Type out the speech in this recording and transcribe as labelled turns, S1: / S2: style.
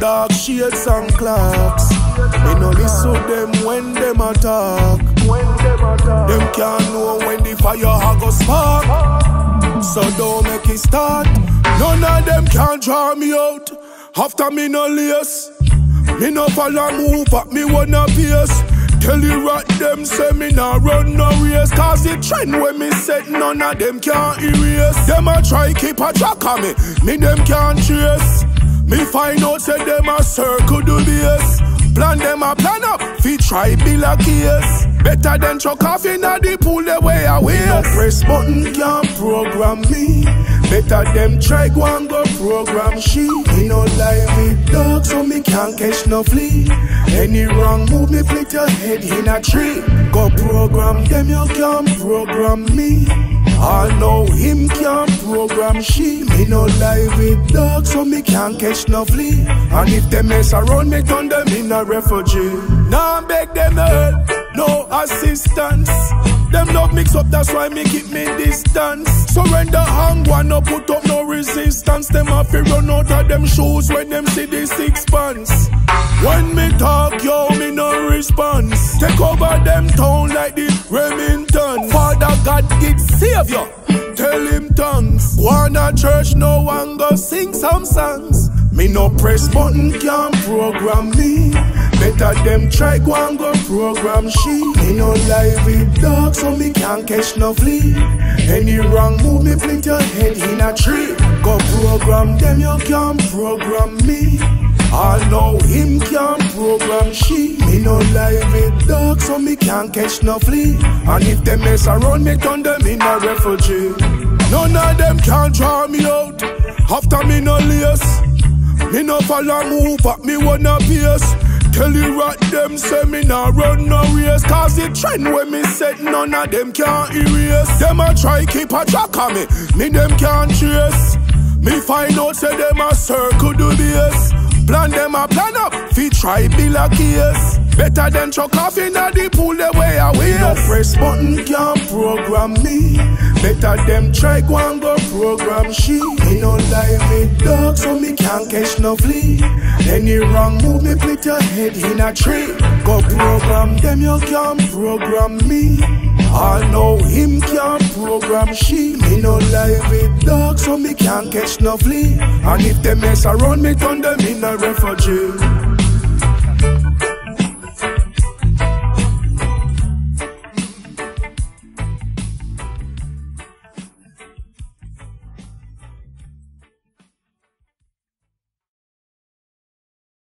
S1: dark shades and clocks. Me no listen them when them attack. Them can't know when the fire a go spark. So don't make it start. None of them can draw me out. After me no lace. Me no follow move, but me wanna pace. Tell you right, them say me nah run no race Cause the trend when me set none of them can't erase Them a try keep a track of me, me them can't trace Me find out say them a circle the base. Plan them a plan up, fi try build a case. Better than chuck off in a the pool the way I waste. No press button can't program me. Better them try go and go program she Me no lie with dog so me can't catch no flea. Any wrong move me flick your head in a tree. Go program them you can't program me. I know him can't program she. Me no lie with dog so me can't catch no flea. And if they mess around me turn them in a refugee. Now nah, beg them help, no assistance. Them love mix up, that's why me keep me distance. Surrender hang one, no put up no resistance. Them have to run out of them shoes when them see the six pants. When me talk, yo, me no response. Take over them town like the Remington. Father God did savior. Tell him tongues. Go on a church, no one go sing some songs. Me no press button, can't program me. Better them try go and go program she Me no live with dog so me can't catch no flea. Any wrong move me flick your head in a tree. Go program them you can't program me. I know him can't program she Me no live with dog so me can't catch no flea. And if they mess around me turn them in a refugee. None of them can draw me out. After me no lace. Me no follow move but me wanna pace Tell you what them say me nah run no race. Cause the trend when me set none of them can't erase. Them a try keep a track of me, me them can't trace. Me find out say them a circle the base. Plan them a plan up, fi try build a case. Better than chuck off in a the pool the way I waste. No press button can't program me. Better them try go and go program she Me no lie with dog so me can't catch no flea. Any wrong move me put your head in a tree. Go program them you can't program me. I know him can't program she. Me no lie with dog so me can't catch no flea. And if they mess around me turn them in a refugee